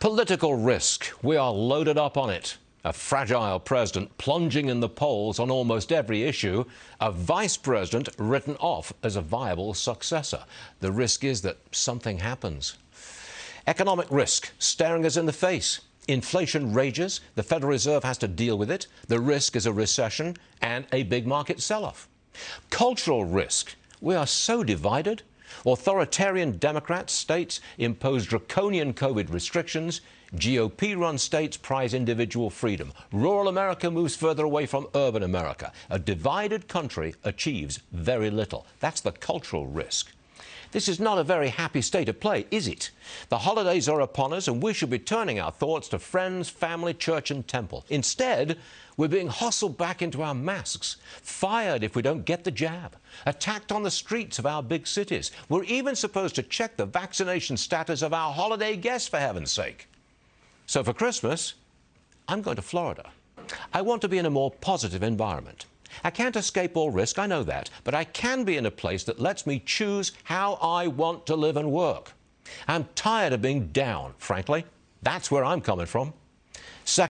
Political risk. We are loaded up on it. A fragile president plunging in the polls on almost every issue, a vice president written off as a viable successor. The risk is that something happens. Economic risk staring us in the face. Inflation rages, the Federal Reserve has to deal with it. The risk is a recession and a big market sell off. Cultural risk. We are so divided. Authoritarian Democrat states impose draconian COVID restrictions. GOP run states prize individual freedom. Rural America moves further away from urban America. A divided country achieves very little. That's the cultural risk. This is not a very happy state of play, is it? The holidays are upon us, and we should be turning our thoughts to friends, family, church, and temple. Instead, we're being hustled back into our masks, fired if we don't get the jab, attacked on the streets of our big cities. We're even supposed to check the vaccination status of our holiday guests, for heaven's sake. So for Christmas, I'm going to Florida. I want to be in a more positive environment. I can't escape all risk, I know that, but I can be in a place that lets me choose how I want to live and work. I'm tired of being down, frankly. That's where I'm coming from.